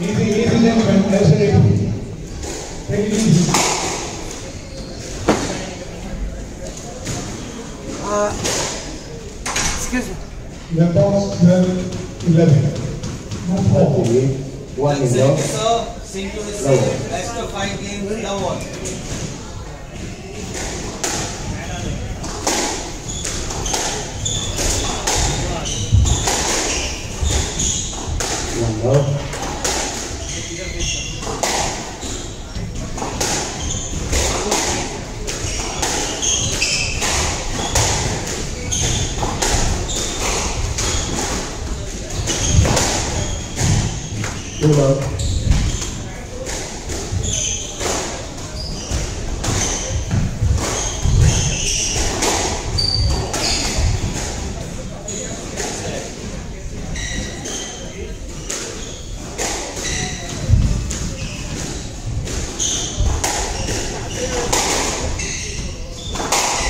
easy, easy then nursery. Take it easy. Uh, excuse me. The box eleven. Oh, one is. So no. rest of five games now on. One low. Show up.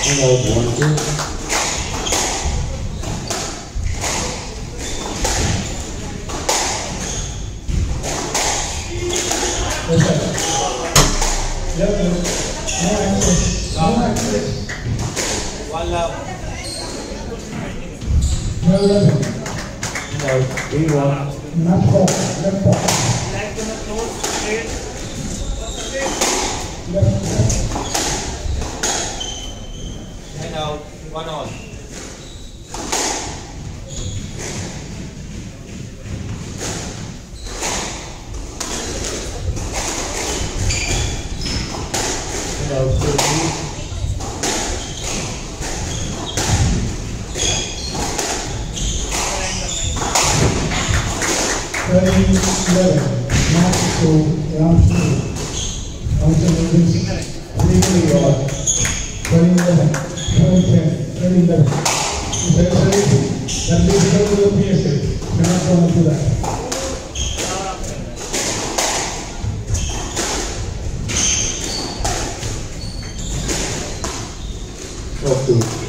Hello, one, two. 给我拿上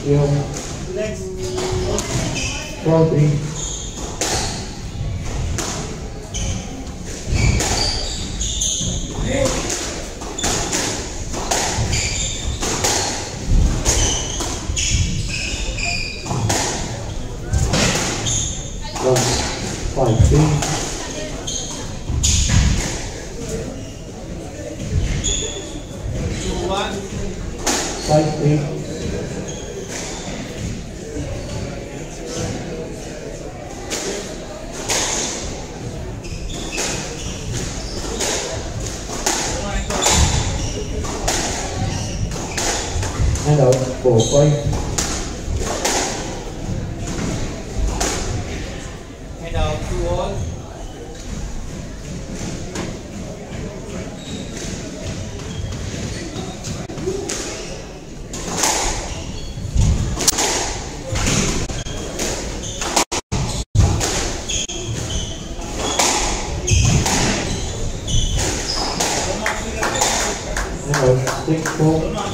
eu. Pobre cool.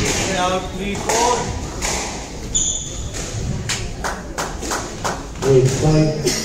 Circle out three, four. Wait, five.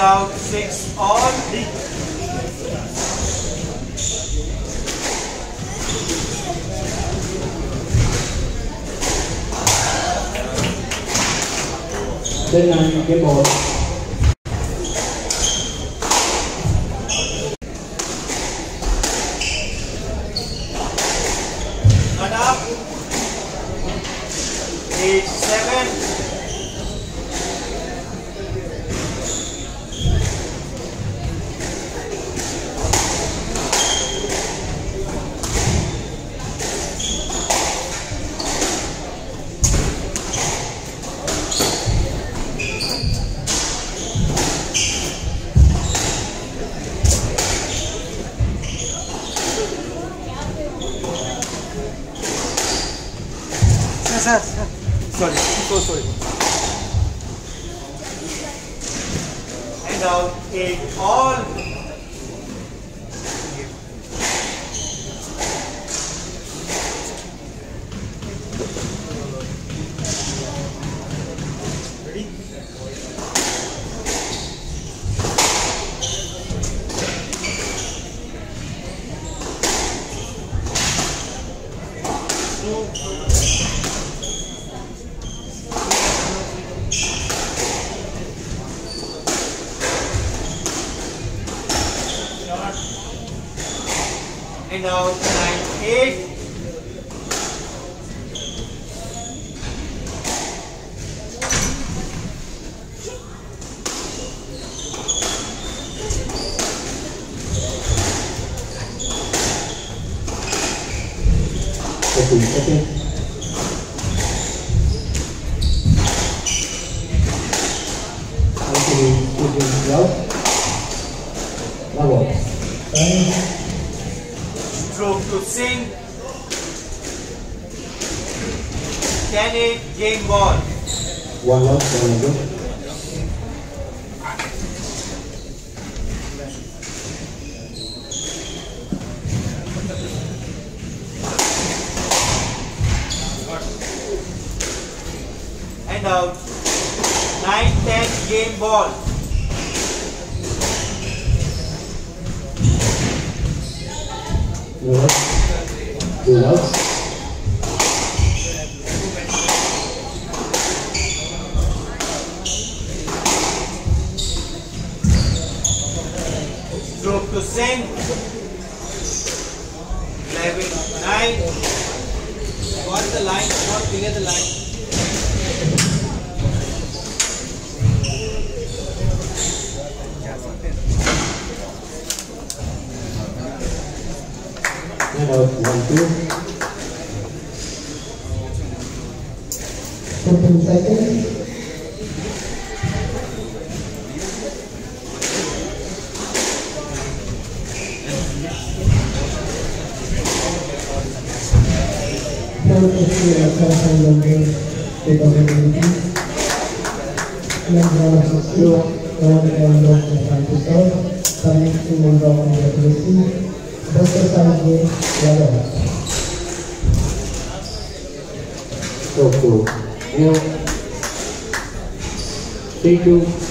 And out six all. Ten nine. Game ball. One up. Eight seven. Sir, sir, sir. Sorry, so sorry. And out eight all. Stroke to Singh. Ten eight game ball. One out. One good. And out. Nine ten game ball. Outs. Two Gracias a todos los que nos han ayudado. Gracias a todos los que nos han También un montón de personas. Gracias a todos los que nos. Thank you.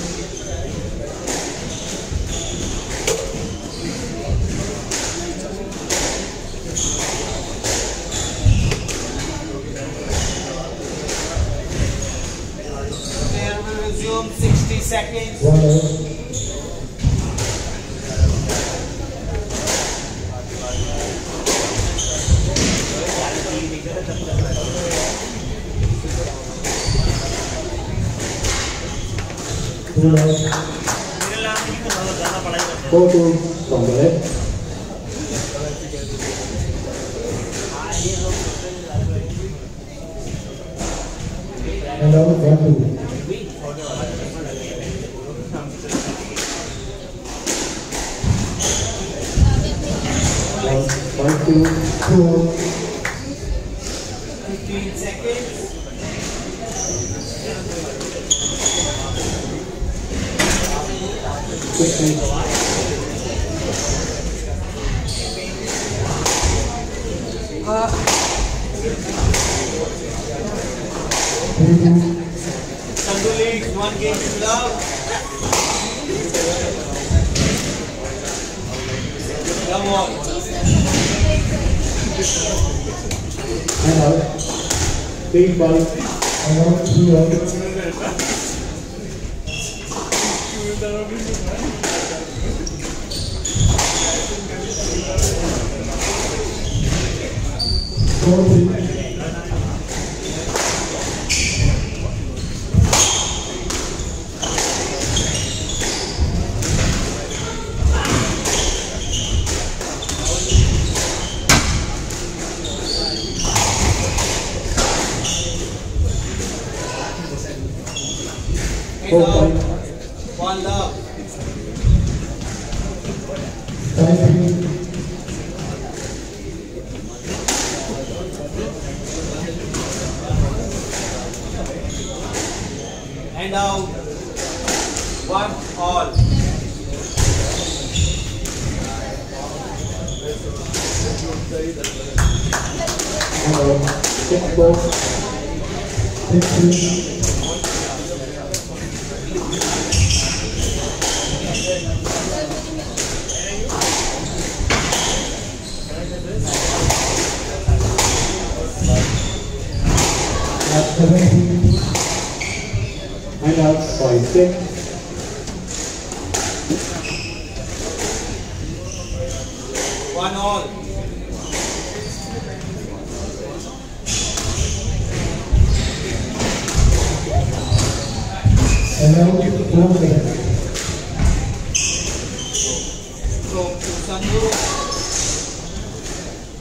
Hello, Bantu. Hello, Bombay.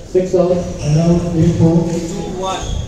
Six out. Hello, Info. Two, one.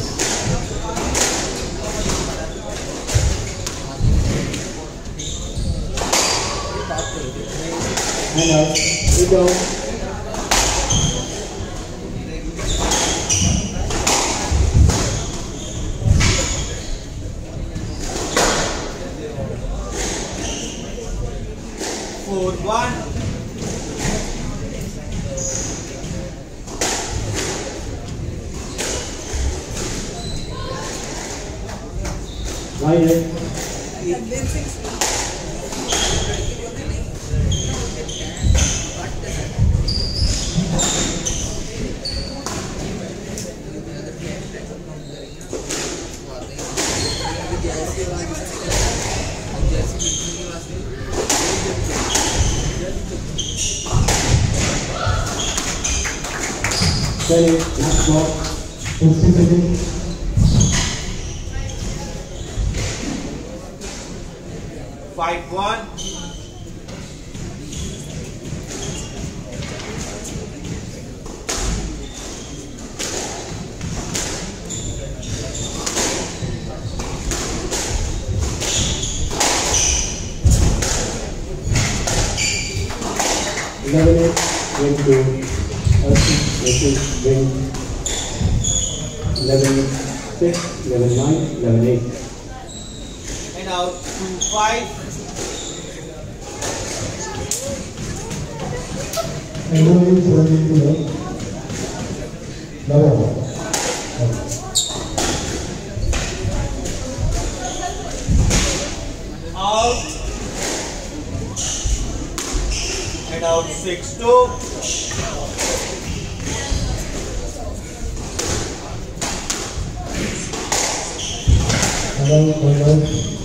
Eight. Last. Five one. Eleven eight. Win two. Elsie versus win. Eleven six. Eleven nine. Eleven eight. And out two five. And only seventeen to one. Level. Out. And out six two. And out, one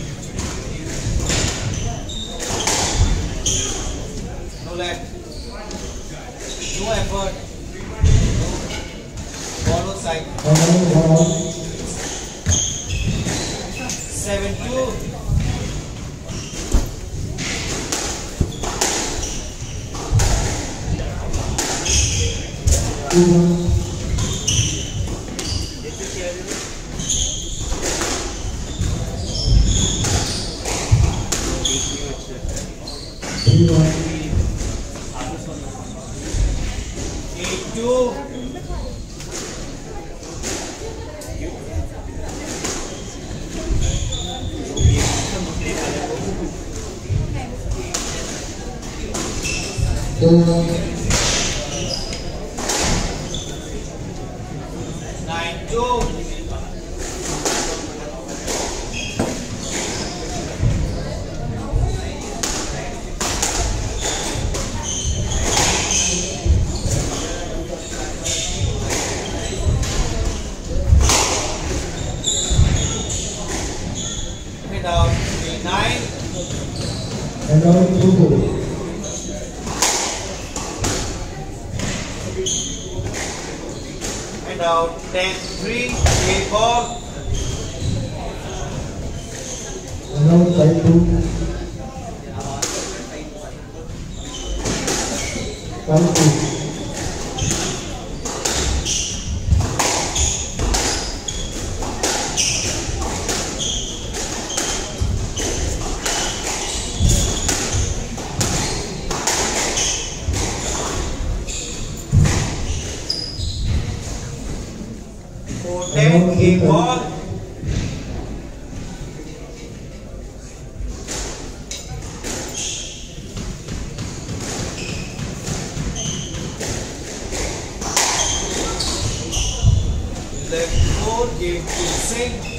left 4, gave to Singh.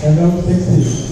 É o 66.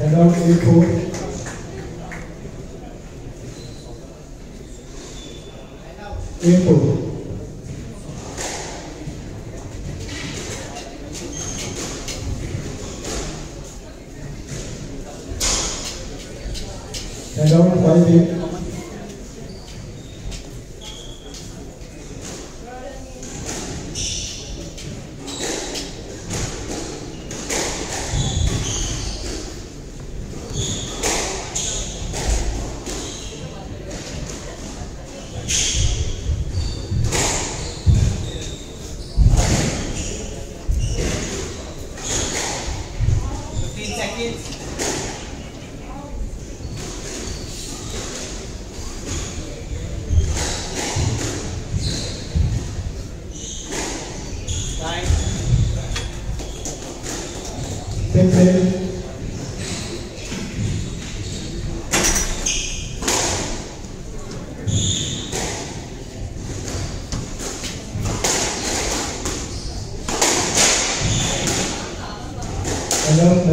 Adult A4. don't.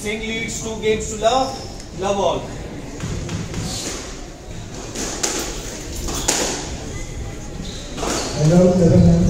Singh leads two games to love, love all. Hello, love the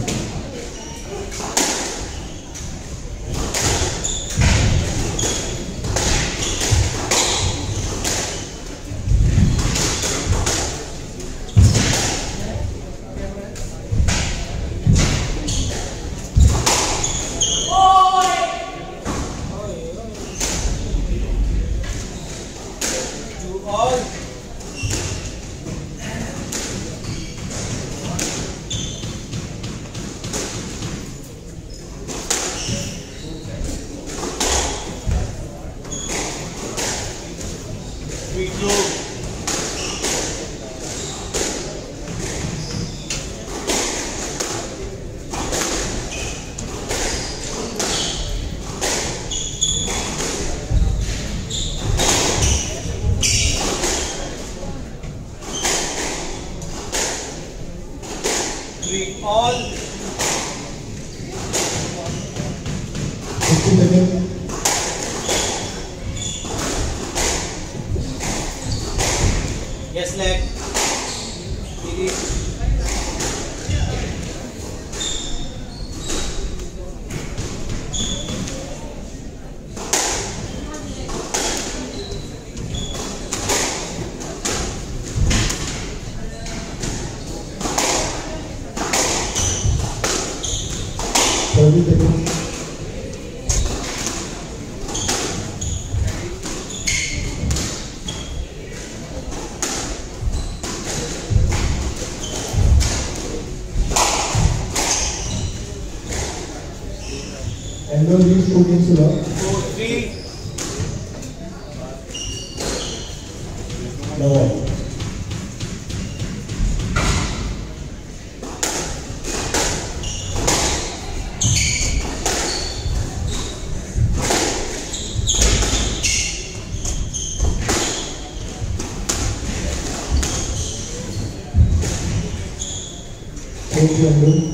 Amém.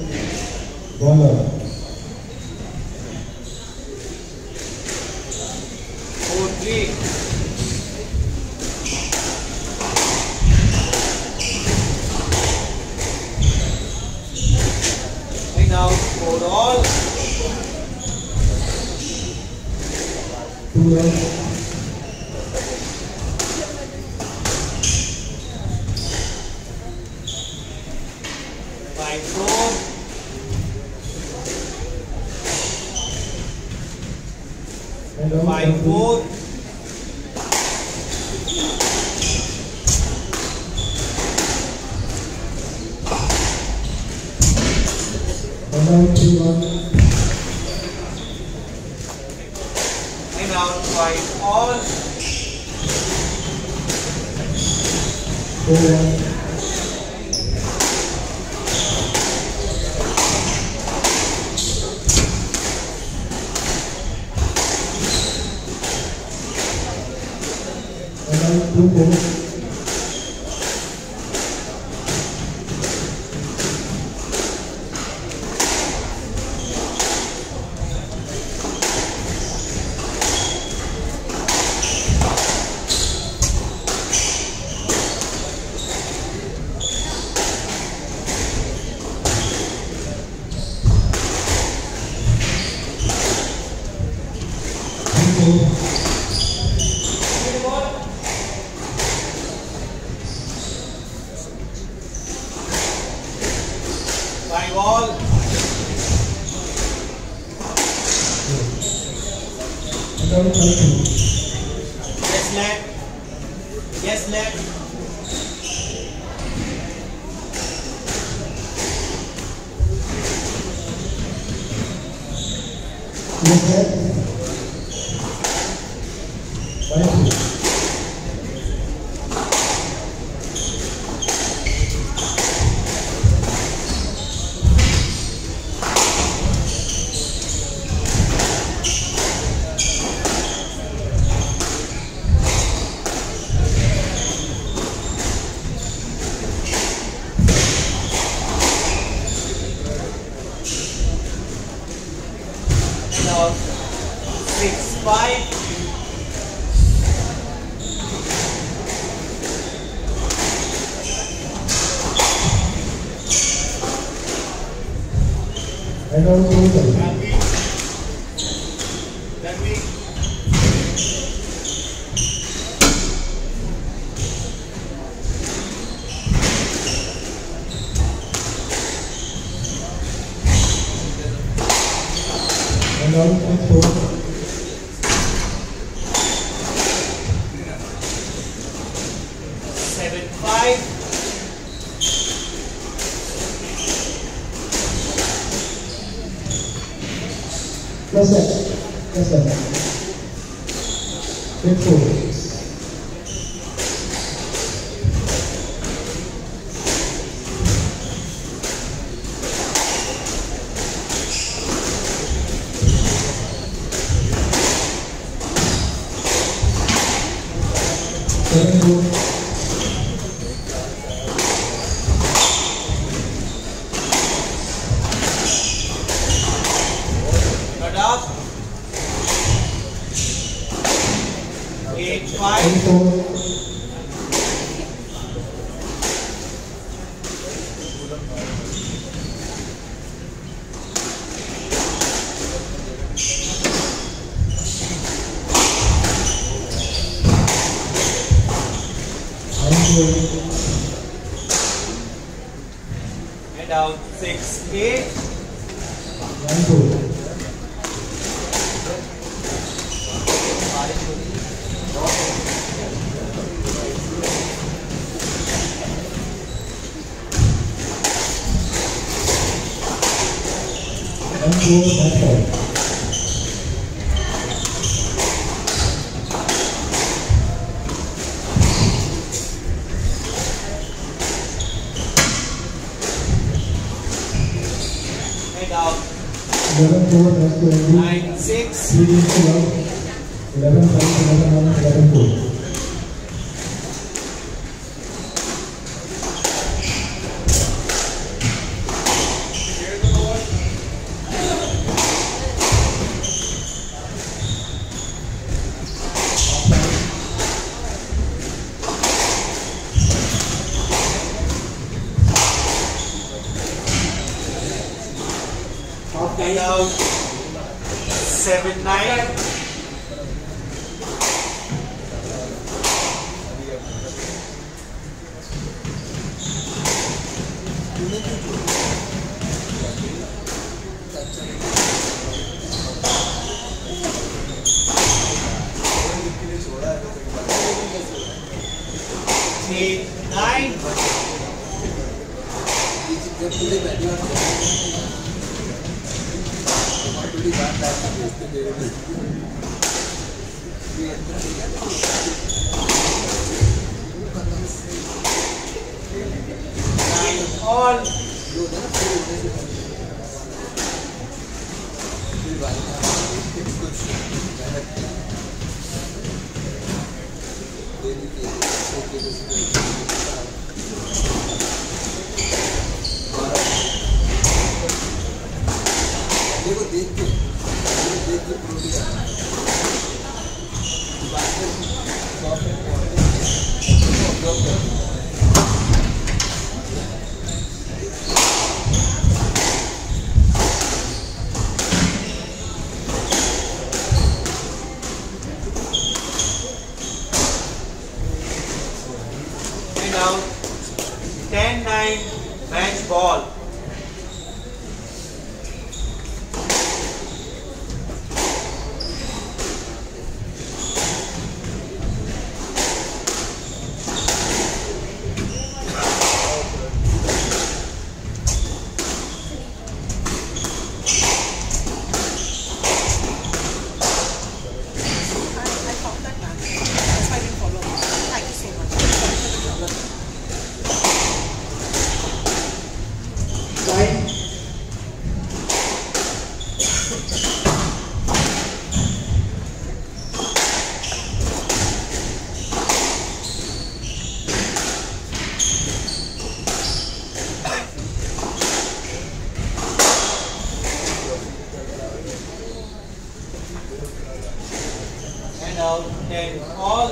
by all. ¿Qué hacer? ¿Qué hacer? 6A. Thank you. 9, 6. all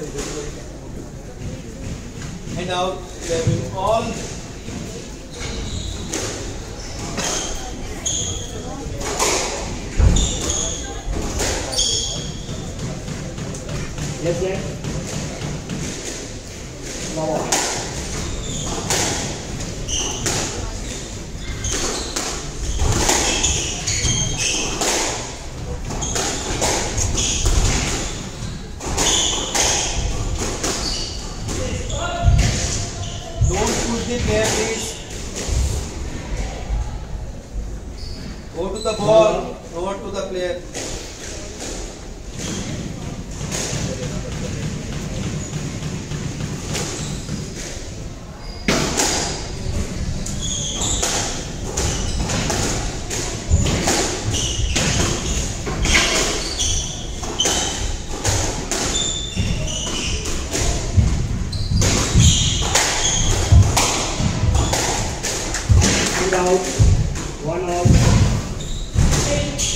And now we'll all Yes, sir. Now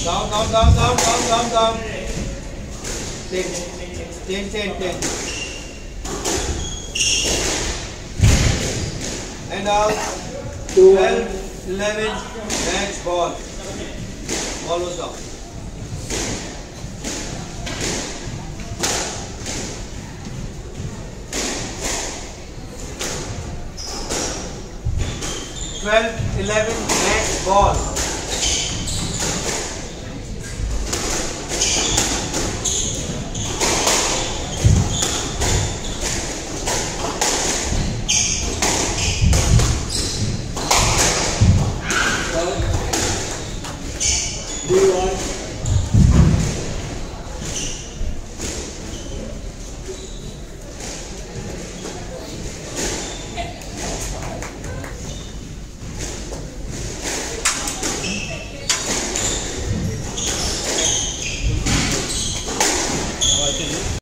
Down, down, down, down, down, down, down. Ten, ten, ten, ten. And out. Twelve, eleven. Next ball. Ball was down. Twelve, eleven. Next ball.